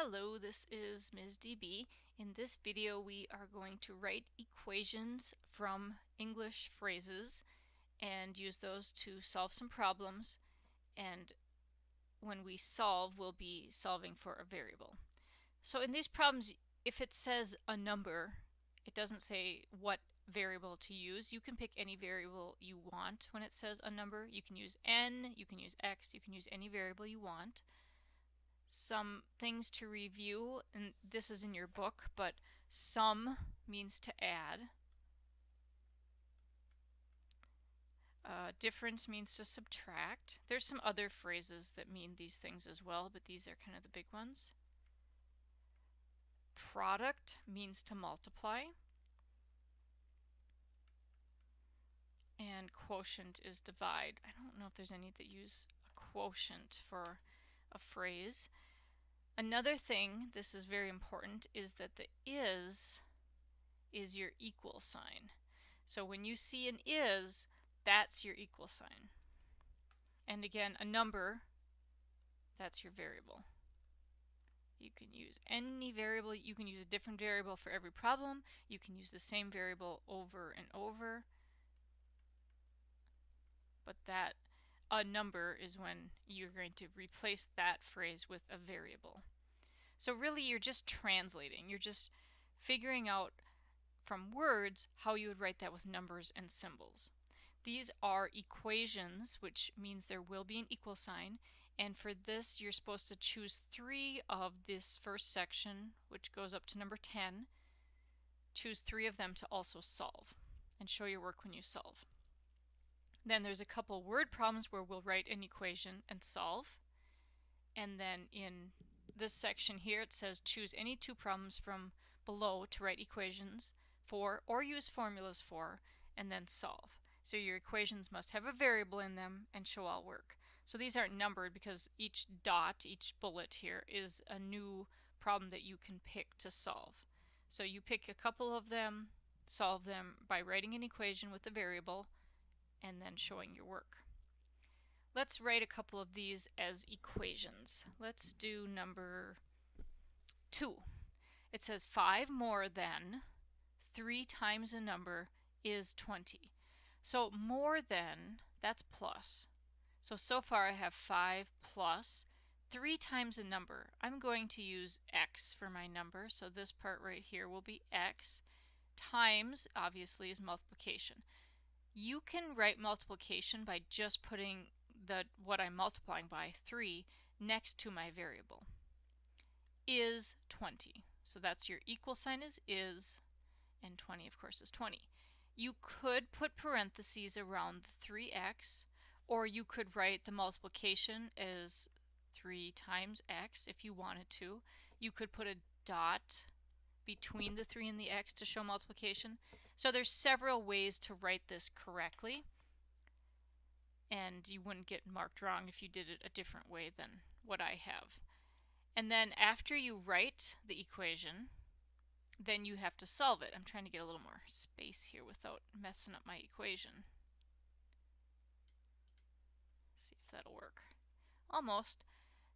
Hello, this is Ms. DB. In this video we are going to write equations from English phrases and use those to solve some problems and when we solve we'll be solving for a variable. So in these problems if it says a number it doesn't say what variable to use. You can pick any variable you want when it says a number. You can use n, you can use x, you can use any variable you want some things to review, and this is in your book, but sum means to add. Uh, difference means to subtract. There's some other phrases that mean these things as well, but these are kind of the big ones. Product means to multiply. And quotient is divide. I don't know if there's any that use a quotient for a phrase. Another thing, this is very important, is that the is is your equal sign. So when you see an is, that's your equal sign. And again, a number, that's your variable. You can use any variable, you can use a different variable for every problem, you can use the same variable over and over, but that a number is when you're going to replace that phrase with a variable. So really you're just translating. You're just figuring out from words how you would write that with numbers and symbols. These are equations, which means there will be an equal sign. And for this, you're supposed to choose three of this first section, which goes up to number 10. Choose three of them to also solve and show your work when you solve. Then there's a couple word problems where we'll write an equation and solve. And then in this section here it says choose any two problems from below to write equations for or use formulas for and then solve. So your equations must have a variable in them and show all work. So these aren't numbered because each dot, each bullet here is a new problem that you can pick to solve. So you pick a couple of them, solve them by writing an equation with a variable, and then showing your work. Let's write a couple of these as equations. Let's do number two. It says 5 more than 3 times a number is 20. So more than, that's plus. So, so far I have 5 plus 3 times a number. I'm going to use x for my number, so this part right here will be x times, obviously, is multiplication. You can write multiplication by just putting the what I'm multiplying by, 3, next to my variable. Is 20. So that's your equal sign is is, and 20 of course is 20. You could put parentheses around the 3x, or you could write the multiplication as 3 times x if you wanted to. You could put a dot between the 3 and the x to show multiplication. So there's several ways to write this correctly. And you wouldn't get marked wrong if you did it a different way than what I have. And then after you write the equation, then you have to solve it. I'm trying to get a little more space here without messing up my equation. See if that'll work. Almost.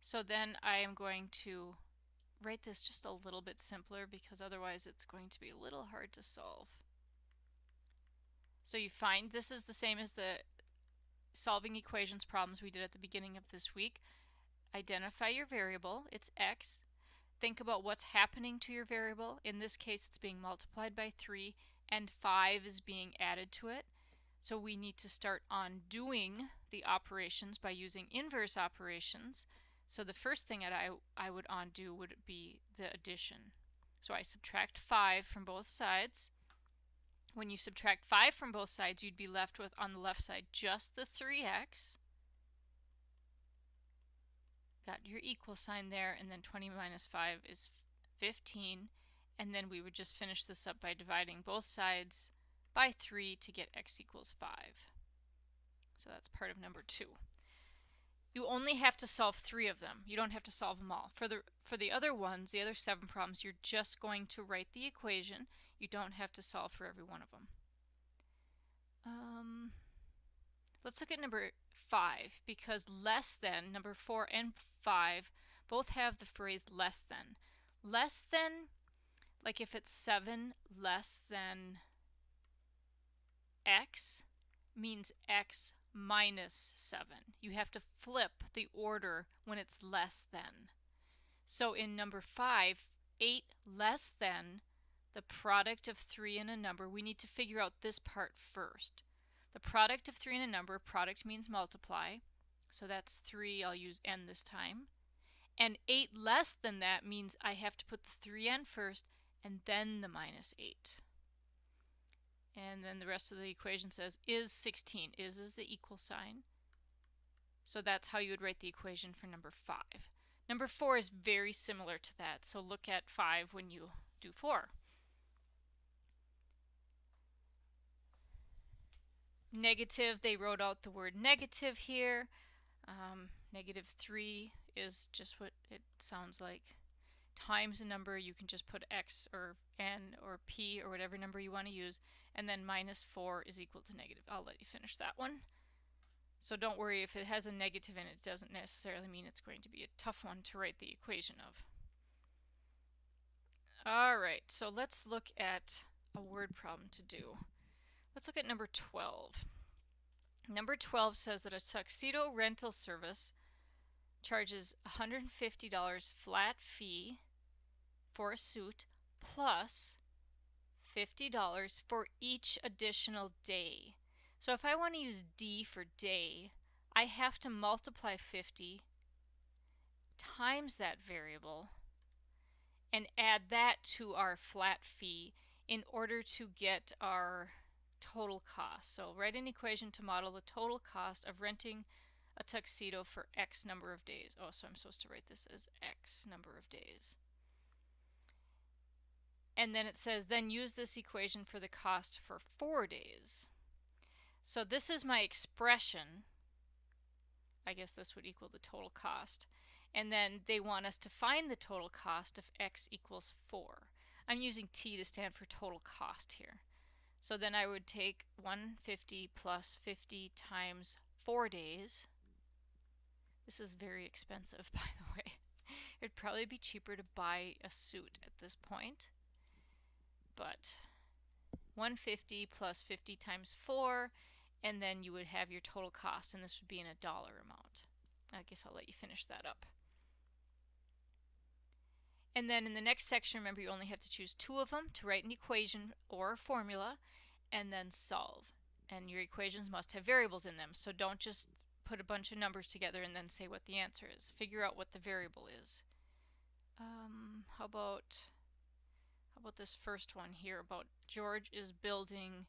So then I am going to write this just a little bit simpler because otherwise it's going to be a little hard to solve. So you find this is the same as the solving equations problems we did at the beginning of this week. Identify your variable, it's x. Think about what's happening to your variable. In this case it's being multiplied by 3 and 5 is being added to it. So we need to start undoing the operations by using inverse operations. So the first thing that I, I would undo would be the addition. So I subtract 5 from both sides. When you subtract 5 from both sides, you'd be left with, on the left side, just the 3x. Got your equal sign there, and then 20 minus 5 is 15. And then we would just finish this up by dividing both sides by 3 to get x equals 5. So that's part of number 2. You only have to solve three of them. You don't have to solve them all. For the, for the other ones, the other seven problems, you're just going to write the equation. You don't have to solve for every one of them. Um, let's look at number five because less than number four and five both have the phrase less than. Less than, like if it's 7 less than x, means x minus 7. You have to flip the order when it's less than. So in number 5, 8 less than the product of 3 and a number, we need to figure out this part first. The product of 3 and a number, product means multiply, so that's 3, I'll use n this time. And 8 less than that means I have to put the 3n first and then the minus 8. And then the rest of the equation says is 16. Is is the equal sign. So that's how you would write the equation for number 5. Number 4 is very similar to that, so look at 5 when you do 4. Negative, they wrote out the word negative here. Um, negative 3 is just what it sounds like. Times a number, you can just put x or n or p or whatever number you want to use, and then minus 4 is equal to negative. I'll let you finish that one. So don't worry if it has a negative in it, it doesn't necessarily mean it's going to be a tough one to write the equation of. Alright, so let's look at a word problem to do. Let's look at number 12. Number 12 says that a tuxedo rental service charges $150 flat fee for a suit plus $50 for each additional day. So if I want to use D for day, I have to multiply 50 times that variable and add that to our flat fee in order to get our total cost. So write an equation to model the total cost of renting a tuxedo for X number of days. Oh, so I'm supposed to write this as X number of days. And then it says, then use this equation for the cost for four days. So this is my expression. I guess this would equal the total cost. And then they want us to find the total cost if x equals 4. I'm using t to stand for total cost here. So then I would take 150 plus 50 times 4 days. This is very expensive, by the way. It'd probably be cheaper to buy a suit at this point. But 150 plus 50 times 4, and then you would have your total cost, and this would be in a dollar amount. I guess I'll let you finish that up. And then in the next section, remember you only have to choose two of them to write an equation or a formula and then solve. And your equations must have variables in them. So don't just put a bunch of numbers together and then say what the answer is. Figure out what the variable is. Um, how about about this first one here about George is building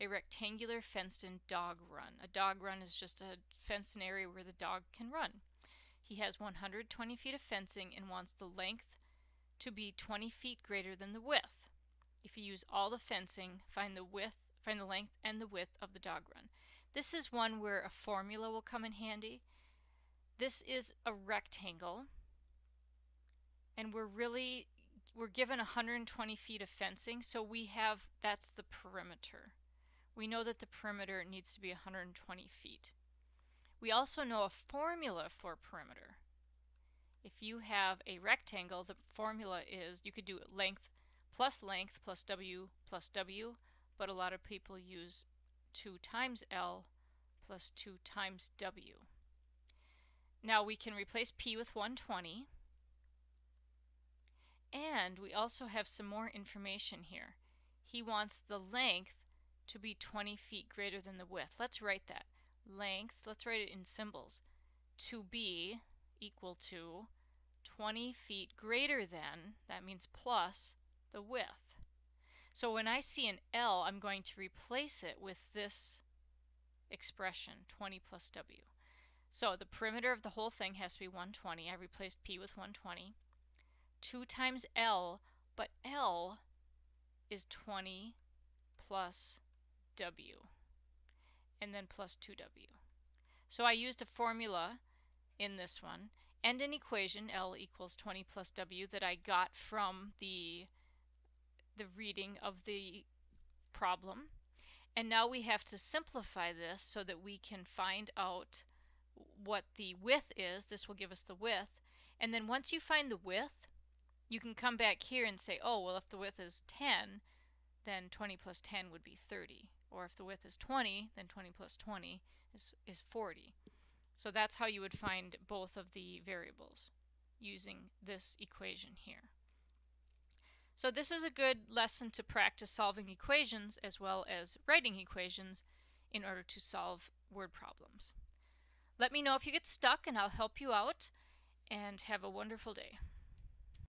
a rectangular fenced-in dog run. A dog run is just a fenced-in area where the dog can run. He has 120 feet of fencing and wants the length to be 20 feet greater than the width. If you use all the fencing, find the width, find the length and the width of the dog run. This is one where a formula will come in handy. This is a rectangle and we're really we're given 120 feet of fencing so we have that's the perimeter. We know that the perimeter needs to be 120 feet. We also know a formula for perimeter. If you have a rectangle, the formula is you could do length plus length plus w plus w, but a lot of people use 2 times L plus 2 times W. Now we can replace P with 120. And we also have some more information here. He wants the length to be 20 feet greater than the width. Let's write that. Length, let's write it in symbols. To be equal to 20 feet greater than, that means plus, the width. So when I see an L, I'm going to replace it with this expression, 20 plus W. So the perimeter of the whole thing has to be 120. I replaced P with 120. 2 times L, but L is 20 plus W, and then plus 2W. So I used a formula in this one and an equation, L equals 20 plus W, that I got from the, the reading of the problem. And now we have to simplify this so that we can find out what the width is. This will give us the width. And then once you find the width, you can come back here and say, oh, well, if the width is 10, then 20 plus 10 would be 30. Or if the width is 20, then 20 plus 20 is, is 40. So that's how you would find both of the variables using this equation here. So this is a good lesson to practice solving equations as well as writing equations in order to solve word problems. Let me know if you get stuck and I'll help you out and have a wonderful day.